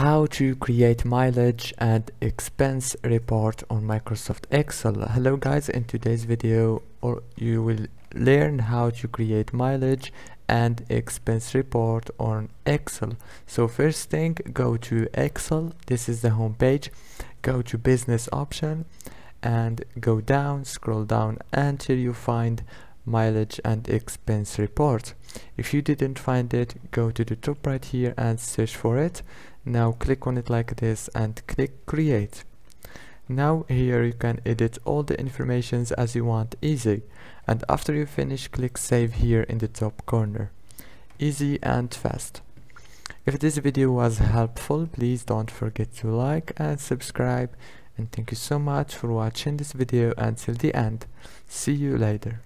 how to create mileage and expense report on Microsoft Excel. Hello guys. In today's video or you will learn how to create mileage and expense report on Excel. So first thing go to Excel. This is the home page go to business option and go down scroll down until you find mileage and expense report. If you didn't find it go to the top right here and search for it. Now click on it like this and click create. Now here you can edit all the informations as you want easy. And after you finish click save here in the top corner. Easy and fast. If this video was helpful please don't forget to like and subscribe. And thank you so much for watching this video until the end. See you later